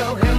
so